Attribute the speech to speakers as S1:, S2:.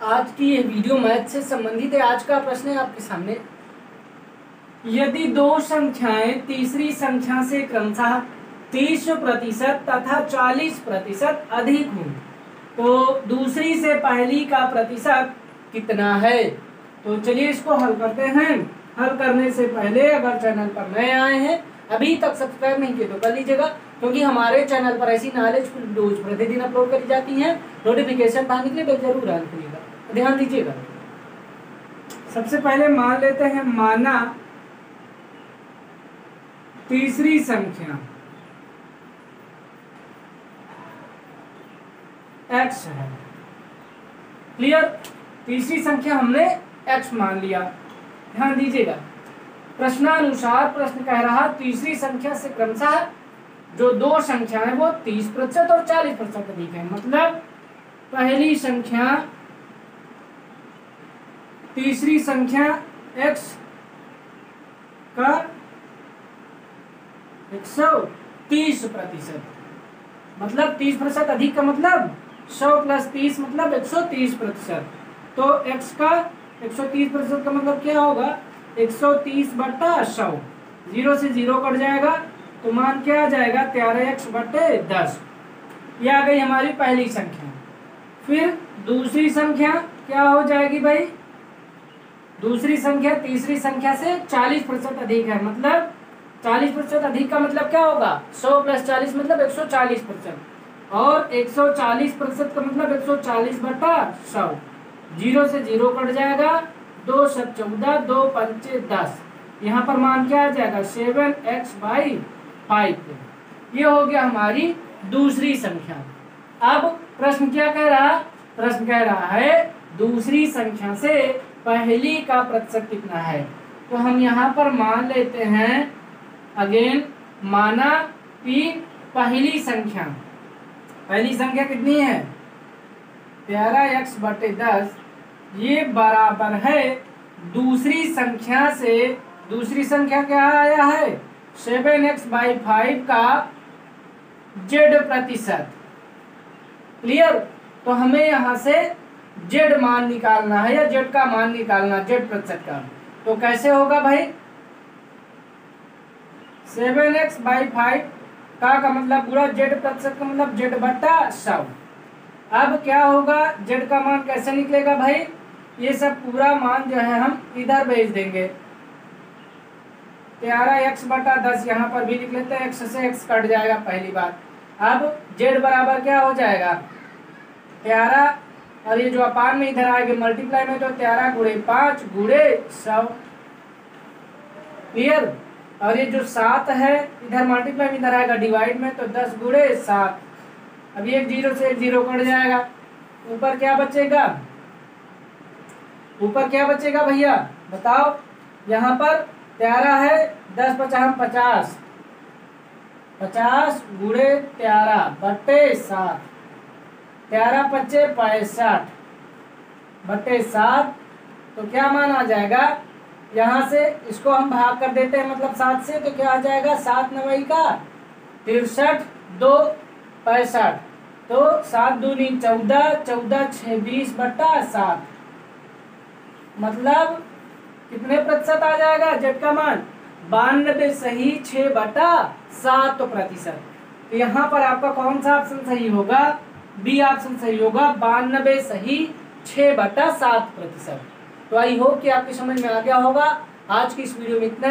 S1: आज की यह वीडियो मैथ से संबंधित है। आज का प्रश्न है आपके सामने। यदि दो संख्याएँ तीसरी संख्या से क्रमशः तीस प्रतिशत तथा चालीस प्रतिशत अधिक हों तो दूसरी से पहली का प्रतिशत कितना है? तो चलिए इसको हल करते हैं। हल करने से पहले अगर चैनल पर नए आए हैं, अभी तक सब्सक्राइब नहीं किए तो कर लीजिएगा, क्योंकि हमारे चैनल पर ऐसी नॉलेज वीडियोज़ प्रतिदिन अपलोड करी जाती हैं। नोटिफिकेशन पाने के लिए ज़रूर ऑन करिएगा। ध्यान दीजिएगा। सबसे पहले मान लेते हैं माना तीसरी संख्या। एक्स है। क्लियर तीसरी संख्या हमने एक्स मान लिया। ध्यान दीजिएगा। प्रश्नानुसार प्रश्न कह रहा, तीसरी संख्या से क्रमशः जो दो संख्या है वो तीस प्रतिशत और चालीस प्रतिशत अधिक है। मतलब पहली संख्या तीसरी संख्या x का एक सौ तीस प्रतिशत। मतलब तीस प्रतिशत अधिक का मतलब सौ प्लस तीस मतलब एक सौ तीस प्रतिशत। तो x का एक सौ तीस प्रतिशत का मतलब क्या होगा? एक सौ तीस बट्टा सौ। ज़ीरो से ज़ीरो कट जाएगा तो मान क्या आ जाएगा? तेरह एक्स बट्टे दस। ये आ गई हमारी पहली संख्या। फिर दूसरी संख्या क्या हो जाएगी भाई? दूसरी संख्या तीसरी संख्या से चालीस प्रतिशत अधिक है। मतलब चालीस प्रतिशत अधिक का मतलब क्या होगा? सौ प्लस चालीस मतलब एक सौ चालीस प्रतिशत। और एक सौ चालीस प्रतिशत का मतलब एक सौ चालीस बट्टा सौ। ज़ीरो से ज़ीरो कट जाएगा। दो सौ चौदह, दो पंचे दस। यहाँ पर मान क्या आ जाएगा? Seven x by five. ये हो गया हमारी दूसरी संख्या। अब प्रश्न क्या कह रहा? प्रश्न कह रहा है, दूसरी संख्या से पहली का प्रतिशत कितना है? तो हम यहाँ पर मान लेते हैं अगेन माना कि पहली संख्या। पहली संख्या कितनी है? तेरह एक्स बटे दस, ये बराबर है दूसरी संख्या से, दूसरी संख्या क्या आया है? सेवन एक्स बाई फाइव का जेड प्रतिशत। क्लियर? तो हमें यहाँ से जेड मान निकालना है या जेड का मान निकालना, जेड प्रतिशत का। तो कैसे होगा भाई? सेवन एक्स बाई फाइव का का मतलब पूरा जेड प्रतिशत का मतलब जेड बट्टा सौ अब क्या होगा? जेड का मान कैसे निकलेगा भाई? ये सब पूरा मान जो है हम इधर भेज देंगे। तेरह एक्स बटा दस, यहाँ पर भी लिख लेते हैं, एक्स से एक्स कट जाएगा, पहली बात। अब जेड बराबर क्या हो जाएगा? तेरह और ये जो अपान में इधर आएँगे मल्टीप्लाई में तो तेरह गुड़े पाँच गुड़े सौ। क्लियर और ये जो सात है, इधर मल्टीप्लाई में इधर आएगा डिवाइड में तो दस गुड़े सात। अब एक ज़ीरो से एक ज़ीरो कट जाएगा। ऊपर क्या बचेगा? ऊपर क्या बचेगा भैया? बताओ। यहाँ पर तेरह है, दस पचास पचास। पचास गुड़े तेरह, बटे सात। तेरह पच्चे पैंसठ। बटे सात तो क्या मान आ जाएगा? यहाँ से इसको हम भाग कर देते हैं मतलब सात से तो क्या आ जाएगा? सात नवई का तिरसठ, दो पैंसठ। तो सात दूनी चौदह चौदह बीस बट्टा सात। मतलब कितने प्रतिशत आ जाएगा? जेड का मान, बानबे सही छह बटा सात प्रतिशत। तो यहाँ पर आपका कौन सा ऑप्शन सही होगा? बी ऑप्शन सही होगा। बानबे सही, छह बटा सात प्रतिशत। तो आई होप कि आपकी समझ में आ गया होगा। आज की इस वीडियो में इतना